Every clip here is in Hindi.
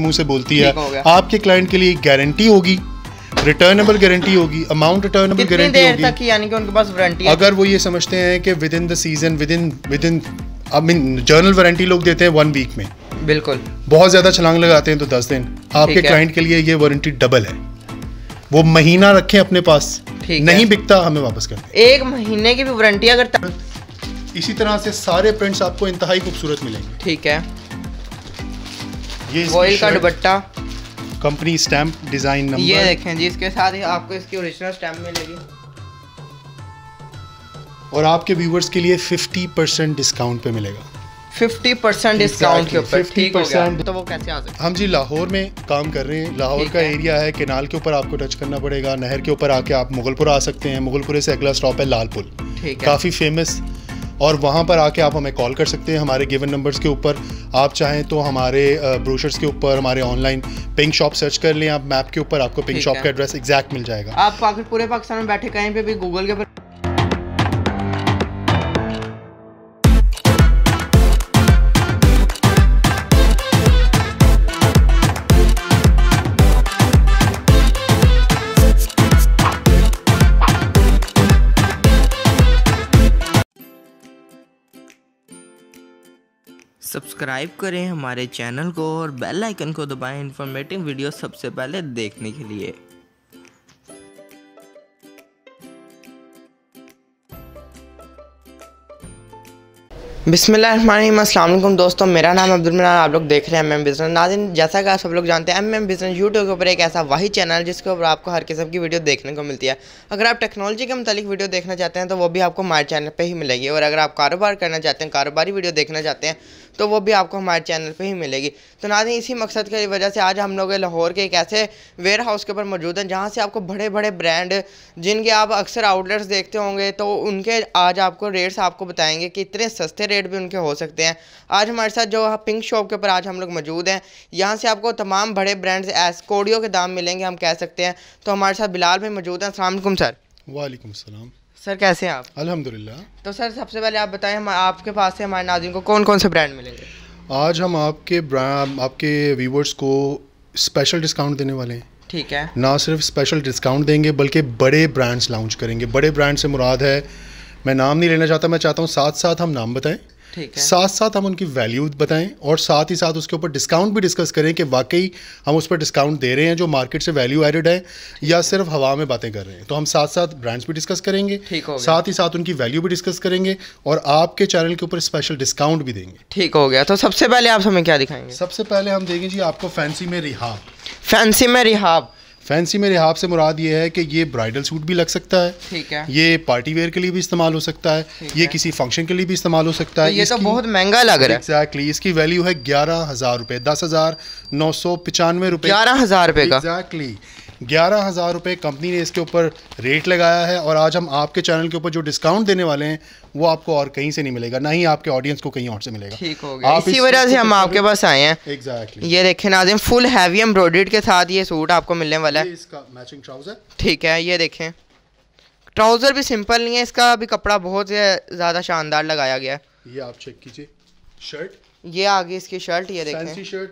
मुँह से बोलती है। आपके क्लाइंट के लिए गारंटी होगी रिटर्नेबल गारंटी होगी अमाउंट रिटर्नेबल गारंटी होगी। तक यानी कि उनके पास वारंटी अगर वो ये समझते हैं कि within the season within within I mean general warranty लोग देते हैं वन वीक में। बिल्कुल। बहुत ज़्यादा छलांग लगाते हैं तो दस दिन। आपके क्लाइंट के लिए ये वारंटी डबल है। वो महीना रखें अपने पास। नहीं बिकता हमें वापस कर एक महीने की भी वारंटी अगर इसी तरह से सारे प्रिंट्स आपको इंतहाई खूबसूरत मिलेंगे। ठीक है। ये वॉइल का dupatta. Company stamp design number ये देखें जी इसके साथ ही आपको इसकी ओरिजिनल स्टैम्प मिलेगी। और आपके व्यूवर्स के लिए 50 परसेंट डिस्काउंट पे मिलेगा। 50 परसेंट डिस्काउंट के ऊपर 50% ठीक हो गया। तो वो कैसे आ सकता हम जी लाहौर में काम कर रहे हैं। लाहौर का है। एरिया है केनाल के ऊपर आपको टच करना पड़ेगा। नहर के ऊपर आके आप मुगलपुर आ सकते हैं। मुगलपुरे से अगला स्टॉप है लाल पुल ठीक है। काफ़ी फ़ेमस और वहाँ पर आके आप हमें कॉल कर सकते हैं हमारे गिवन नंबर्स के ऊपर। आप चाहें तो हमारे ब्रोशर्स के ऊपर हमारे ऑनलाइन पिंक शॉप सर्च कर लें। आप मैप के ऊपर आपको पिंक शॉप का एड्रेस एग्जैक्ट मिल जाएगा। आप पूरे पाकिस्तान में बैठे कहीं पे भी गूगल के ऊपर सब्सक्राइब करें हमारे चैनल को और बेल आइकन को दबाएँ इन्फॉर्मेटिव वीडियो सबसे पहले देखने के लिए। बिस्मिल्लाम दोस्तों, मेरा नाम अब्दुल मिनान आप लोग देख रहे हैं एम एम बिज़नेस नाजिन, जैसा कि आप सब लोग जानते हैं एम एम बिज़नेस यूट्यूब के ऊपर एक ऐसा वही चैनल है जिसके ऊपर आपको हर किस्म की वीडियो देखने को मिलती है। अगर आप टेक्नोलॉजी के मतलब वीडियो देखना चाहते हैं तो वो भी आपको हमारे चैनल पर ही मिलेगी। और अगर आप कारोबार करना चाहते हैं, कारोबारी वीडियो देखना चाहते हैं तो वो भी आपको हमारे चैनल पर ही मिलेगी। तो नाजिन, इसी मकसद की वजह से आज हम लोग लाहौर के एक ऐसे वेयर हाउस के ऊपर मौजूद हैं, जहाँ से आपको बड़े बड़े ब्रांड जिनके आप अक्सर आउटलेट्स देखते होंगे तो उनके आज आपको रेट्स आपको बताएँगे कि इतने सस्ते रेट भी उनके हो सकते हैं। आज हमारे साथ जो पिंक शॉप के ऊपर आज हम लोग मौजूद हैं। यहाँ से आपको तमाम बड़े ब्रांड्स एस कोडियो के दाम मिलेंगे हम कह सकते हैं। तो हमारे साथ बिलाल भाई मौजूद हैं। असलम सर। वालेकुम सलाम। सर कैसे हैं आप? अल्हम्दुलिल्लाह। तो सर सबसे पहले आप बताएँ हम आपके पास से हमारे नाजिन को कौन कौन से ब्रांड मिलेंगे? आज हम आपके ब्रा- आपके व्यूवर्स को स्पेशल डिस्काउंट देने वाले हैं। ठीक है। ना सिर्फ़ स्पेशल डिस्काउंट देंगे बल्कि बड़े ब्रांड्स लॉन्च करेंगे। बड़े ब्रांड से मुराद है मैं नाम नहीं लेना चाहता मैं चाहता हूँ साथ साथ हम नाम बताएँ। ठीक है। साथ साथ हम उनकी वैल्यू बताएँ और साथ ही साथ उसके ऊपर डिस्काउंट भी डिस्कस करें कि वाकई हम उस पर डिस्काउंट दे रहे हैं जो मार्केट से वैल्यू एडेड है या सिर्फ़ हवा में बातें कर रहे हैं। तो हम साथ साथ ब्रांड्स भी डिस्कस करेंगे। ठीक हो गया। साथ ही साथ उनकी वैल्यू भी डिस्कस करेंगे और आपके चैनल के ऊपर स्पेशल डिस्काउंट भी देंगे। ठीक हो गया। तो सबसे पहले आप हमें क्या दिखाएँगे? सबसे पहले हम देंगे जी आपको फैंसी में रिहाब। फैंसी में रिहाब। फैंसी मेरे रिहाब से मुराद ये है कि ये ब्राइडल सूट भी लग सकता है। ठीक है। ये पार्टी वेयर के लिए भी इस्तेमाल हो सकता है। ये है। किसी फ़ंक्शन के लिए भी इस्तेमाल हो सकता तो है। ये तो बहुत महँगा लग रहा है। एग्जैक्टली इसकी वैल्यू है ग्यारह हज़ार रुपए दस हज़ार नौ सौ पचानवे रुपए। ग्यारह हज़ार रुपए का। एग्जैक्टली ग्यारह हज़ार रुपए कंपनी ने इसके ऊपर रेट लगाया है और आज हम आपके चैनल के ऊपर जो डिस्काउंट देने वाले हैं वो आपको और कहीं से नहीं मिलेगा ना ही आपके ऑडियंस को कहीं और से मिलेगा। ठीक हो गया। इसी वजह से हम आपके पास आए हैं। एग्जैक्टली ये देखें नाजिम फुल हैवी एम्ब्रॉयडर्ड के साथ ये सूट आपको मिलने वाला है। इसका मैचिंग ट्राउज़र ठीक है ये देखें। ट्राउज़र भी सिंपल नहीं है इसका भी कपड़ा बहुत ज़्यादा शानदार लगाया गया है। ये आप चेक कीजिए। शर्ट ये आगे इसकी शर्ट ये देखें। शर्ट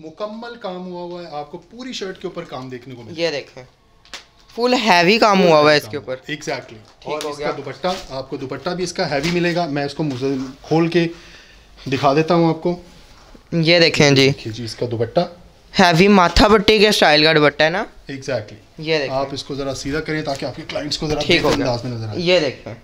मुकम्मल काम हुआ हुआ है आपको पूरी शर्ट के ऊपर काम देखने को मिलेगा ये देखें। फुल हैवी काम हुआ हुआ है इसके ऊपर। एग्जैक्टली और इसका दुपट्टा आपको दुपट्टा भी इसका हैवी मिलेगा। मैं इसको खोल के दिखा देता हूँ आपको। ये देखें जी। देखिए जी इसका दुपट्टा। हैवी माथा पट्टी के स्टाइल का दुपट्टा है ना? Exactly exactly. ये देखें। आप इसको जरा सीधा करें ताकि आपके क्लाइंट्स को जरा ठीक हो अंदाज में नज़र आए। ये देखें।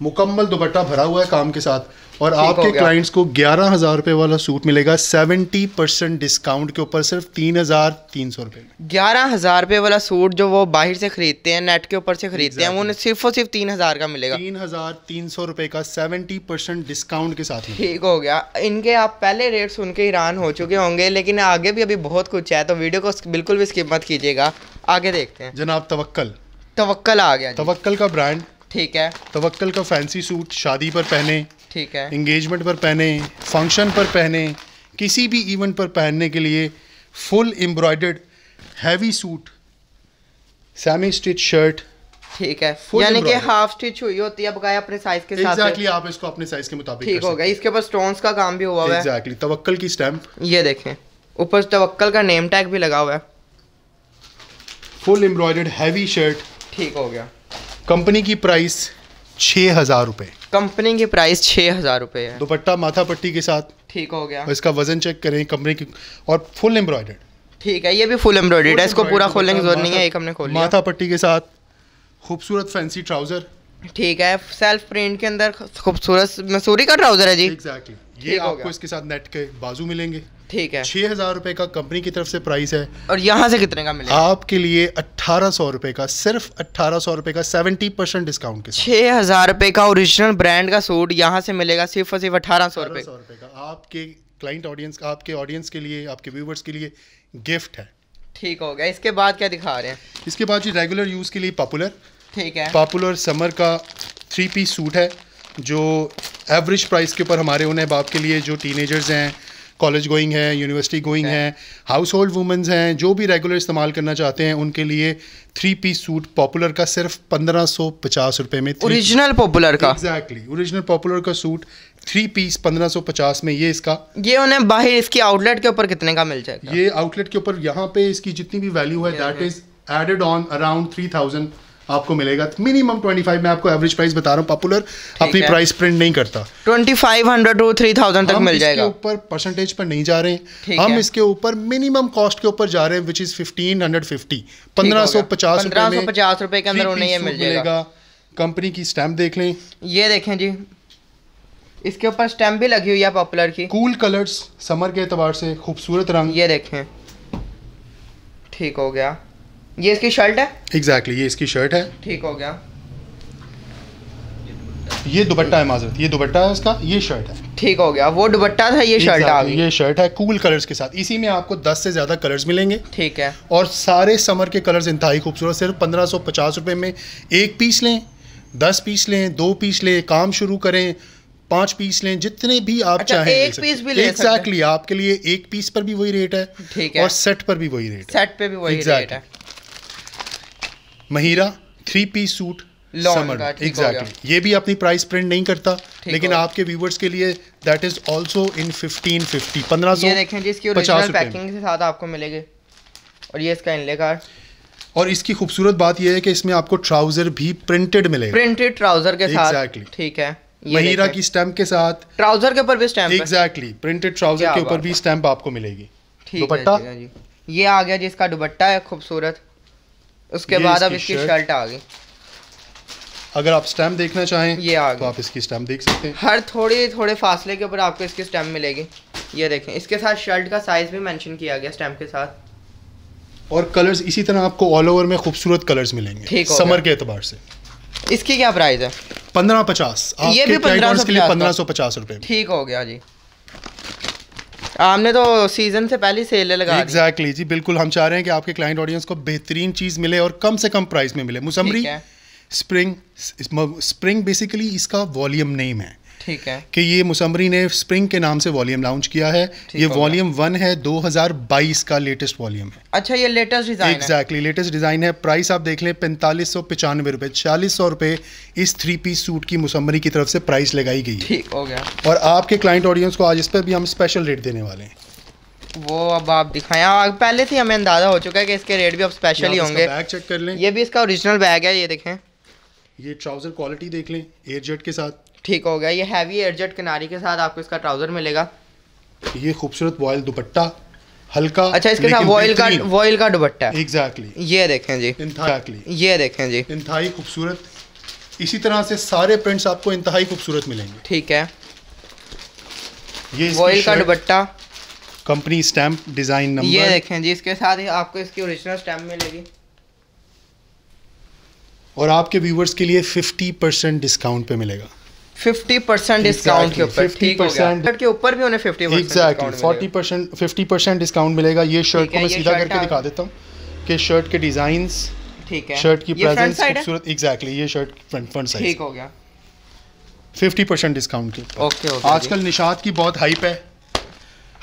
मुकम्मल दुपट्टा भरा हुआ है काम के साथ। और आपके। क्लाइंट्स को ग्यारह हज़ार रुपए वाला सूट मिलेगा सेवेंटी परसेंट डिस्काउंट के ऊपर सिर्फ़ तीन हज़ार तीन सौ रुपए ग्यारह हज़ार रुपये वाला सूट जो वो बाहर से खरीदते हैं नेट के ऊपर से खरीदते हैं वो उन्हें सिर्फ़ और सिर्फ़ तीन हज़ार का मिलेगा। तीन हज़ार तीन सौ रुपए का सेवेंटी परसेंट डिस्काउंट के साथ ठीक हो गया। इनके आप पहले रेट सुन के हैरान हो चुके होंगे लेकिन आगे भी अभी बहुत कुछ है तो वीडियो को बिल्कुल भी स्किप मत कीजिएगा। आगे देखते हैं। जनाब तवक्कल। तवक्कल आ गया जी। तवक्कल का ब्रांड ठीक है। तवक्कल का फैंसी सूट शादी पर पहने ठीक है। इंगेजमेंट पर पहने फ़ंक्शन पर पहने किसी भी इवेंट पर पहनने के लिए full embroidered heavy suit semi stitch shirt ठीक है। यानी कि हाफ़ स्टिच हुई होती है बकाया अपने साइज़ के साथ एग्जैक्टली आप इसको अपने साइज़ के मुताबिक ठीक हो गया। इसके ऊपर स्टोन्स का काम भी हुआ हुआ है। एग्जैक्टली तवक्कल की स्टैंप ये देखें। ऊपर तवक्कल का नेम टैग भी लगा हुआ है। फुल एम्ब्रॉयडर्ड हैवी शर्ट ठीक हो गया। कंपनी की प्राइस छः हज़ार रुपये कंपनी की प्राइस छः हज़ार रुपये है। दुपट्टा माथा पट्टी के साथ। ठीक हो गया। इसका वज़न चेक करें कंपनी की और फुल एम्ब्रॉयडर्ड ठीक है ये भी फुल एम्ब्रॉयडर्ड है इसको पूरा खोलने की ज़रूरत नहीं है एक हमने खोल माथा पट्टी के साथ खूबसूरत फैंसी ट्राउज़र ठीक है सेल्फ प्रिंट के अंदर खूबसूरत मसूरी का ट्राउज़र है जी। एग्जैक्टली ये आपको इसके साथ नेट के बाजू मिलेंगे। ठीक है। छः हज़ार रुपये का कंपनी की तरफ़ से प्राइस है। और यहाँ से कितने का मिलेगा? आपके लिए अट्ठारह सौ रुपये का सिर्फ़ अट्ठारह सौ रुपये का सेवेंटी परसेंट डिस्काउंट के साथ। छः हज़ार रुपये का ओरिजिनल ब्रांड का सूट यहाँ से मिलेगा सिर्फ़ और सिर्फ़ अठारह सौ रुपये का। आपके क्लाइंट ऑडियंस आपके ऑडियंस के लिए आपके व्यूवर्स के लिए गिफ्ट है। ठीक हो गया। इसके बाद क्या दिखा रहे हैं? इसके बाद जी रेगुलर यूज़ के लिए पॉपुलर ठीक है। पॉपुलर समर का थ्री पीस सूट है जो एवरेज प्राइस के ऊपर हमारे उन्हें बाप के लिए जो टीनेजर्स हैं कॉलेज गोइंग हैं यूनिवर्सिटी गोइंग हैं हाउस होल्ड वुमेंस हैं जो भी रेगुलर इस्तेमाल करना चाहते हैं उनके लिए थ्री पीस सूट पॉपुलर का सिर्फ़ पंद्रह सौ पचास रुपये में ओरिजिनल पॉपुलर का। एग्जैक्टली ओरिजिनल पॉपुलर का सूट थ्री पीस पंद्रह सौ पचास में ये इसका ये उन्हें बाहर इसकी आउटलेट के ऊपर कितने का मिल जाएगा? ये आउटलेट के ऊपर यहाँ पे इसकी जितनी भी वैल्यू है that is added on around three thousand आपको मिलेगा। मिनिमम ट्वेंटी फाइव मैं आपको एवरेज प्राइस बता रहा हूँ पॉपुलर अपनी प्राइस प्रिंट नहीं करता। Twenty five hundred to three thousand तक मिल जाएगा। ऊपर परसेंटेज पर नहीं जा रहे हैं। हम है। इसके ऊपर मिनिमम कॉस्ट के ऊपर जा रहे हैं which is fifteen hundred fifty पंद्रह सौ पचास पंद्रह सौ पचास रुपए के अंदर उन्हें ये मिल जाएगा। कंपनी की स्टैम्प देख लें। ये देखें जी। इसके ऊपर स्टैम्प भी लगी हुई है पॉपुलर की। कूल कलर्स समर के एतबार से खूबसूरत रंग। ये देखें। ठीक हो गया। ये इसकी शर्ट है? एग्जैक्टली exactly, ये इसकी शर्ट है। ठीक हो गया। ये दुपट्टा है माजरत ये दुपट्टा है इसका ये शर्ट है। ठीक हो गया वो दुपट्टा था ये शर्ट आ गई। ये शर्ट है कूल कलर्स के साथ। इसी में आपको 10 से ज़्यादा कलर्स मिलेंगे। ठीक है। और सारे समर के कलर्स इंतहाई खूबसूरत सिर्फ़ पंद्रह सौ पचास रुपये में एक पीस लें दस पीस लें दो पीस लें काम शुरू करें पाँच पीस लें जितने भी आप अच्छा, चाहें एक piece भी ले सकते हैं। एग्जैक्टली आपके लिए एक पीस पर भी वही रेट है ठीक है। और सेट पर भी वही रेट है। सेट पे भी वही Exactly. रेट है Mahira three piece suit summer exactly ये भी अपनी प्राइस प्रिंट नहीं करता लेकिन आपके व्यूवर्स के लिए that is also in fifteen fifty पंद्रह सौ देखें जी इसकी पचास ओरिजिनल पैकिंग के साथ आपको मिलेगी। और ये इसका इनले कार्ड और इसकी खूबसूरत बात यह है कि इसमें आपको ट्राउज़र भी प्रिंटेड मिलेगा। प्रिंटेड ट्राउज़र के साथ। Exactly. ठीक है। महिरा की स्टैम्प के साथ। ट्राउज़र के ऊपर भी स्टैम्प एग्जैक्टली प्रिंटेड ट्राउज़र के ऊपर भी है। स्टैम्प आपको मिलेगी। ठीक है जी। ये आ गया जी इसका दुपट्टा है खूबसूरत। उसके बाद अब इसकी शर्ट। आ गई। अगर आप स्टैम्प देखना चाहें ये आ तो आप इसकी स्टैम्प देख सकते हैं। हर थोड़ी थोड़े फासले के ऊपर आपको इसकी स्टैम्प मिलेगी। ये देखें इसके साथ शर्ट का साइज़ भी मेंशन किया गया स्टैम्प के साथ। और कलर्स इसी तरह आपको ऑल ओवर में खूबसूरत कलर्स मिलेंगे समर के एतबार से। इसकी क्या प्राइस है? पंद्रह पचास। ये भी क्लाइंट के लिए 1550 पंद्रह सौ पचास रुपए ठीक हो गया जी। आपने तो सीज़न से पहले सेल लगा एग्जैक्टली एग्जैक्टली जी बिल्कुल। हम चाह रहे हैं कि आपके क्लाइंट ऑडियंस को बेहतरीन चीज़ मिले और कम से कम प्राइस में मिले। मुसम्बरी स्प्रिंग स्प्रिंग बेसिकली इसका वॉल्यूम नेम है। ठीक है। कि ये मुसम्बरी ने स्प्रिंग के नाम से वॉल्यूम लॉन्च किया है। ये वॉल्यूम वन है 2022 का लेटेस्ट वॉल्यूम है। अच्छा ये लेटेस्ट डिज़ाइन है। एग्जैक्टली लेटेस्ट डिज़ाइन है। प्राइस आप देख लें पैंतालीस सौ पचानवे रुपये चालीस सौ रुपये इस थ्री पीस सूट की मुसम्बरी की तरफ़ से प्राइस लगाई गई है। ठीक हो गया। और आपके क्लाइंट ऑडियंस को आज इस पर भी हम स्पेशल रेट देने वाले हैं। वो अब आप दिखाएँ। आ, पहले से हमें अंदाज़ा हो चुका है कि इसके रेट भी अब स्पेशल ही होंगे। बैग चेक कर लें। ये भी इसका ओरिजिनल बैग है ये देखें। ये ट्राउज़र क्वालिटी देख लें एयर जेट के साथ। ठीक हो गया। ये हैवी एयरजेट किनारी के साथ आपको इसका ट्राउज़र मिलेगा। ये खूबसूरत वॉयल दुपट्टा हल्का अच्छा इसके साथ वॉयल का वॉयल का दुपट्टा। एग्जैक्टली ये देखें जी। इंथाई ये देखें जी। इंतहाई खूबसूरत। इसी तरह से सारे प्रिंट्स आपको इंतहाई खूबसूरत मिलेंगे। ठीक है। ये वॉयल का dupatta. Company stamp design number ये देखें जी इसके साथ ही आपको इसकी ओरिजिनल स्टैम्प मिलेगी। और आपके व्यूवर्स के लिए 50 परसेंट डिस्काउंट पे मिलेगा। फिफ्टी परसेंट डिस्काउंट के ऊपर 50% ठीक गया। शर्ट के ऊपर भी उन्हें fifty exactly forty percent fifty percent discount मिलेगा। ये शर्ट को मैं सीधा करके दिखा देता हूँ कि शर्ट के डिजाइंस ठीक है। शर्ट की प्रेजेंस खूबसूरत एग्जैक्टली ये शर्ट फ्रंट फ्रंट ठीक हो। गया। फिफ्टी परसेंट डिस्काउंट के। ओके ओके आजकल निशात की बहुत हाइप है।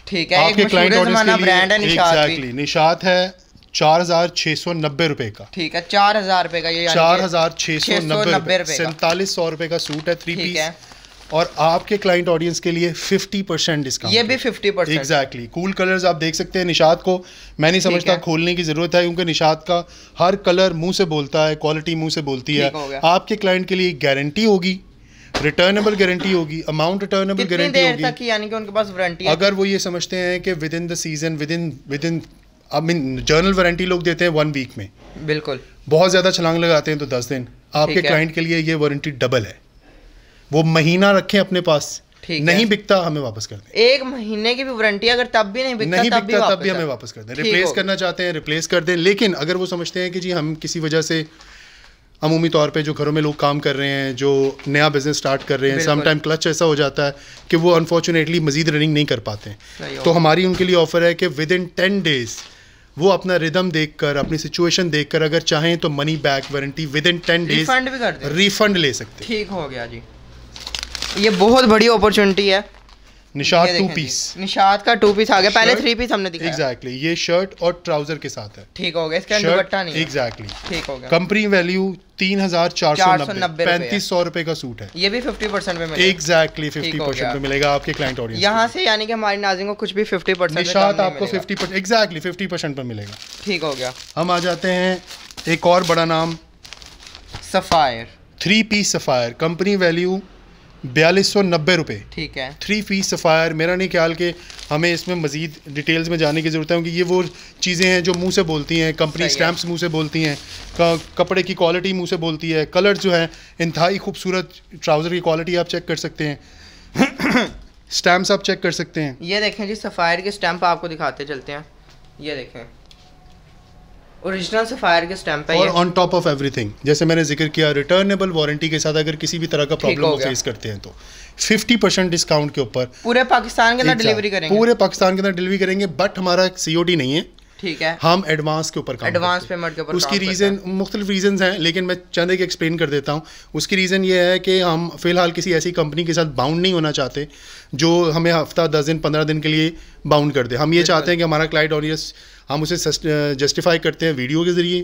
ठीक है आपके क्लाइंट ऑडियंस के ब्रांड है लिए निशात एग्जैक्टली निशात है चार हज़ार छः सौ नब्बे रुपए का। ठीक है चार हज़ार रुपए का ये चार हज़ार छः सौ नब्बे 690 रुपए रुपए सैंतालीस सौ रुपए का सूट है थ्री पीस और आपके क्लाइंट ऑडियंस के लिए 50 परसेंट डिस्काउंट ये भी 50 परसेंट एग्जैक्टली कूल कलर्स आप देख सकते हैं निशात को। मैं नहीं समझता खोलने की ज़रूरत है क्योंकि निशात का हर कलर मुँह से बोलता है क्वालिटी मुँह से बोलती है। आपके क्लाइंट के लिए गारंटी होगी रिटर्नेबल गारंटी होगी अमाउंट रिटर्नेबल गारंटी होगी। यानी कि उनके पास वारंटी अगर वो ये समझते हैं कि within the season within within I mean general warranty लोग देते हैं वन वीक में। बिल्कुल। बहुत ज़्यादा छलांग लगाते हैं तो दस दिन। आपके क्लाइंट के लिए ये वारंटी डबल है। वो महीना रखें अपने पास। नहीं बिकता हमें वापस कर दें। एक महीने की भी वारंटी अगर तब भी नहीं बिकता नहीं तब भी बिकता तब भी हमें वापस कर दें। रिप्लेस करना चाहते हैं रिप्लेस कर दें। लेकिन अगर वो समझते हैं कि जी हम किसी वजह से अमूमी तौर पे जो घरों में लोग काम कर रहे हैं जो नया बिज़नेस स्टार्ट कर रहे हैं बिल्कुल। सम टाइम क्लच ऐसा हो जाता है कि वो अनफॉर्चुनेटली मजीद रनिंग नहीं कर पाते तो हमारी उनके लिए ऑफ़र है कि विद इन टेन डेज़ वो अपना रिदम देखकर अपनी सिचुएशन देखकर अगर चाहें तो money back warranty within ten days refund भी कर रिफंड ले सकते ठीक हो गया जी। ये बहुत बड़ी अपॉर्चुनिटी है। निशात टू पीस निशात का टू पीस आ गया। पहले थ्री पीस हमने दिखाया। एग्जैक्टली ये शर्ट और ट्राउज़र के साथ है। ठीक हो गया इसके अंदर दुपट्टा नहीं है। एग्जैक्टली ठीक हो गया। कंपनी वैल्यू तीन हज़ार चार सौ नब्बे रुपए पैंतीस सौ रुपए का सूट है। ये भी फिफ्टी परसेंट में मिलेगा। Exactly fifty percent. में मिलेगा आपके क्लाइंट ऑडियंस यहाँ से यानी कि हमारी नाजिन को कुछ भी फिफ्टी परसेंट निशात आपको fifty percent exactly fifty percent पर मिलेगा। ठीक हो गया। हम आ जाते हैं एक और बड़ा नाम। Sapphire. Three piece Sapphire. Company value बयालीस सौ नब्बे रुपये ठीक है। थ्री पीस सफ़ायर मेरा नहीं ख्याल कि हमें इसमें मज़ीद डिटेल्स में जाने की ज़रूरत है क्योंकि ये वो चीज़ें हैं जो मुँह से बोलती हैं कंपनी। स्टैम्प्स मुँह से बोलती हैं कपड़े की क्वालिटी मुँह से बोलती है कलर जो है इंतहाई खूबसूरत ट्राउज़र की क्वालिटी आप चेक कर सकते हैं। स्टैम्प्स आप चेक कर सकते हैं। ये देखें जी सफायर के स्टैम्प आपको दिखाते चलते हैं। ये देखें। ओरिजिनल सफायर के स्टैंप है और ऑन टॉप ऑफ़ एवरीथिंग जैसे मैंने ज़िक्र किया रिटर्नेबल वारंटी के साथ अगर किसी भी तरह का प्रॉब्लम फेस करते हैं तो 50 परसेंट डिस्काउंट के ऊपर। पूरे पाकिस्तान के अंदर डिलीवरी करेंगे। पूरे पाकिस्तान के अंदर डिलीवरी करेंगे बट हमारा सीओडी नहीं है। ठीक है। हम एडवांस के ऊपर एडवांस पेमेंट के ऊपर उसकी रीज़न मुख्तलिफ़ रीजंस हैं लेकिन मैं चंद एक एक्सप्लेन कर देता हूँ। उसकी रीज़न ये है कि हम फ़िलहाल किसी ऐसी कंपनी के साथ बाउंड नहीं होना चाहते जो हमें हफ़्ता दस दिन पंद्रह दिन के लिए बाउंड कर दे। हम ये चाहते हैं कि हमारा क्लाइंट ऑडियंस हम उसे जस्टिफाई करते हैं वीडियो के ज़रिए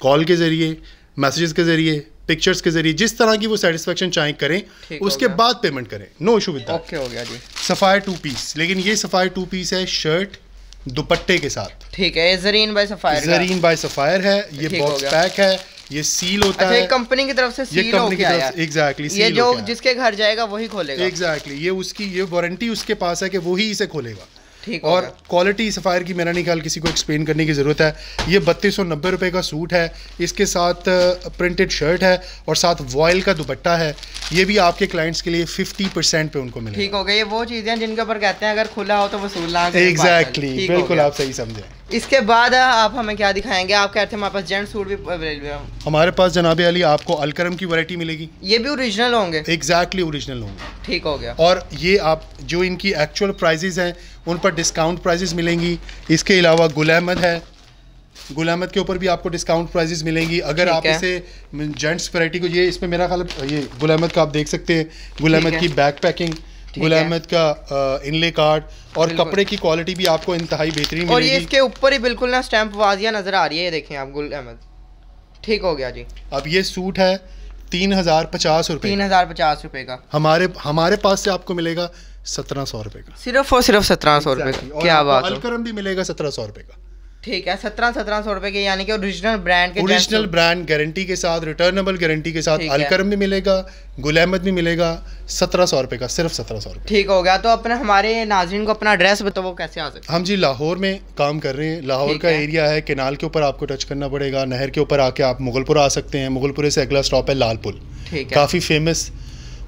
कॉल के ज़रिए मैसेजेस के ज़रिए पिक्चर्स के ज़रिए जिस तरह की वो सेटिस्फेक्शन चाहें करें उसके बाद पेमेंट करें। नो इशू विद ओके हो गया जी। सफ़ायर टू पीस लेकिन ये सफ़ायर टू पीस है शर्ट दुपट्टे के साथ। ठीक है Zareen by Sapphire Zareen by Sapphire है ये बॉक्स पैक है ये सील होता अच्छा है। कंपनी की तरफ़ से सील आया तरफ़ एग्जैक्टली ये जो जिसके घर जाएगा वही खोलेगा। एग्जैक्टली ये उसकी ये वारंटी उसके पास है कि वही इसे खोलेगा। हो और। क्वालिटी सफ़ायर की मेरा नहीं ख्याल किसी को एक्सप्लेन करने की ज़रूरत है। ये बत्तीस सौ नब्बे रुपये का सूट है इसके साथ प्रिंटेड शर्ट है और साथ वॉयल का दुपट्टा है। ये भी आपके क्लाइंट्स के लिए फिफ्टी परसेंट पे उनको मिले ठीक हो गया। ये वो चीज़ें जिनके ऊपर कहते हैं अगर खुला हो तो वसूल ना एग्जैक्टली exactly, बिल्कुल आप सही समझे। इसके बाद आप हमें क्या दिखाएँगे? आप कहते हैं हमारे पास जेंट सूट भी हमारे पास जनाब अली आपको अलकरम की वैरायटी मिलेगी। ये भी ओरिजिनल होंगे? एग्जैक्टली ओरिजिनल होंगे। ठीक हो गया। और ये आप जो इनकी एक्चुअल प्राइजेज हैं उन पर डिस्काउंट प्राइजेज मिलेंगी। इसके अलावा गुल अहमद है। गुल अहमद के ऊपर भी आपको डिस्काउंट प्राइजेस मिलेंगी। अगर आप। इसे जेंट्स वैरायटी को ये इसमें मेरा ख्याल ये गुल अहमद का आप देख सकते हैं। गुल अहमद की बैक पैकिंग गुल। अहमद का इनले कार्ड और कपड़े की क्वालिटी भी आपको इंतहाई बेहतरीन और ये इसके ऊपर ही बिल्कुल ना स्टैंप वाजिया नज़र आ रही है ये देखें आप गुल अहमद। ठीक हो गया जी। अब ये सूट है तीन हज़ार पचास रुपये तीन हज़ार पचास रुपए का। हमारे हमारे पास से आपको मिलेगा सत्रह सौ रुपये का। सिर्फ़ और सिर्फ़ सत्रह सौ रुपए का। क्या बात है। अलकरम भी मिलेगा सत्रह सौ रुपये का। ठीक है सत्रह सत्रह सौ रुपए के यानी कि ओरिजिनल ब्रांड के ओरिजिनल ब्रांड गारंटी के साथ रिटर्नेबल गारंटी के साथ अलकरम भी मिलेगा गुल अहमद भी मिलेगा सत्रह सौ रुपये का सिर्फ़ सत्रह सौ रुपये ठीक हो गया तो अपने हमारे नाजरीन को अपना एड्रेस बताओ वो कैसे आ सकते हम जी लाहौर में काम कर रहे हैं। लाहौर का है। एरिया है केनाल के ऊपर आपको टच करना पड़ेगा नहर के ऊपर आके आप मुगलपुरा आ सकते हैं। मुगलपुरे से अगला स्टॉप है लाल पुल काफ़ी फ़ेमस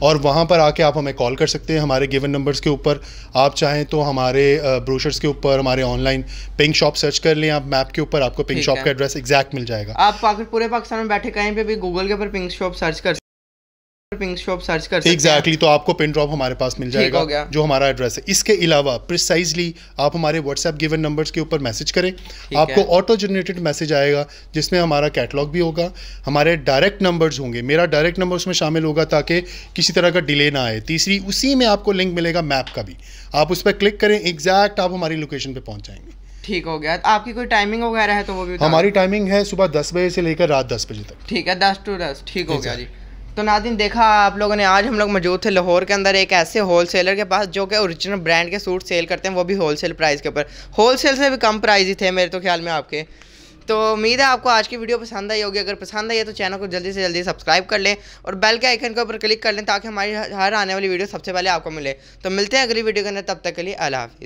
और वहाँ पर आके आप हमें कॉल कर सकते हैं हमारे गिवन नंबर्स के ऊपर। आप चाहें तो हमारे ब्रोशर्स के ऊपर हमारे ऑनलाइन पिंक शॉप सर्च कर लें आप मैप के ऊपर आपको पिंक शॉप का एड्रेस एग्जैक्ट मिल जाएगा। आप पूरे पाकिस्तान में बैठे कहीं पर भी गूगल के ऊपर पिंक शॉप सर्च कर पिंक शॉप सर्च कर सकते हैं एग्जैक्टली तो आपको पिन ड्रॉप हमारे पास मिल जाएगा जो हमारा एड्रेस है। इसके अलावा प्रिसाइजली आप हमारे व्हाट्सएप गिवन नंबर्स के ऊपर मैसेज करें। आपको ऑटो जनरेटेड मैसेज आएगा जिसमें हमारा कैटलॉग भी होगा हमारे डायरेक्ट नंबर्स होंगे। मेरा डायरेक्ट नंबर उसमें शामिल होगा ताकि किसी तरह का डिले ना आए। तीसरी उसी में आपको लिंक मिलेगा मैप का भी। आप उस पर क्लिक करें एग्जैक्ट आप हमारी लोकेशन पर पहुँच जाएँगे। ठीक हो गया। आपकी कोई टाइमिंग वगैरह है तो वो भी हमारी टाइमिंग है सुबह दस बजे से लेकर रात दस बजे तक। ठीक है दस टू दस। ठीक हो गया जी। तो नादिन, देखा आप लोगों ने, आज हम लोग मौजूद थे लाहौर के अंदर एक ऐसे होल सेलर के पास, जो कि ओरिजिनल ब्रांड के सूट सेल करते हैं, वो भी होल सेल प्राइस के ऊपर। होल सेल से भी कम प्राइस ही थे मेरे तो ख्याल में आपके। तो उम्मीद है आपको आज की वीडियो पसंद आई होगी। अगर पसंद आई है तो चैनल को जल्दी से जल्दी सब्सक्राइब कर लें और बेल के आइकन के ऊपर क्लिक कर लें ताकि हमारी हर आने वाली वीडियो सबसे पहले आपको मिले। तो मिलते हैं अगली वीडियो के अंदर, तब तक के लिए हाफिज़।